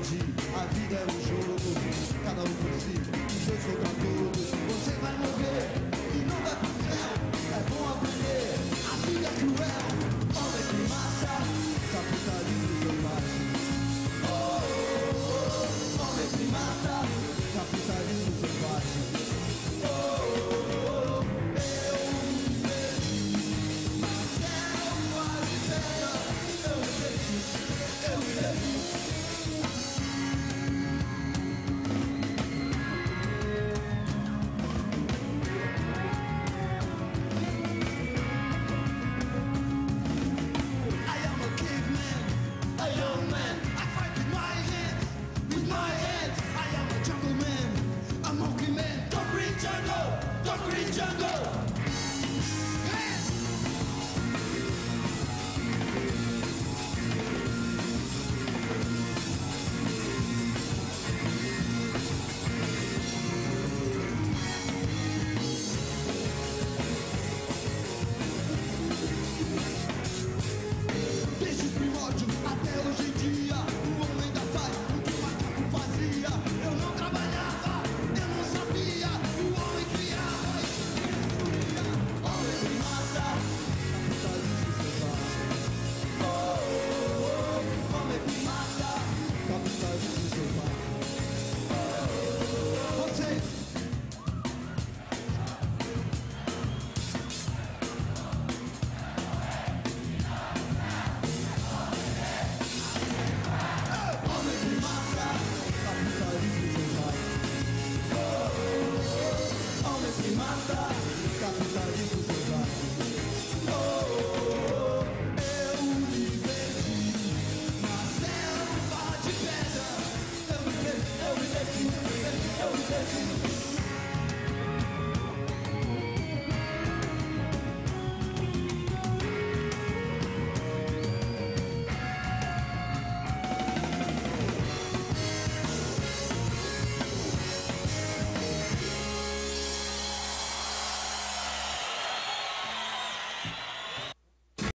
A vida é um jogo, cada um por si.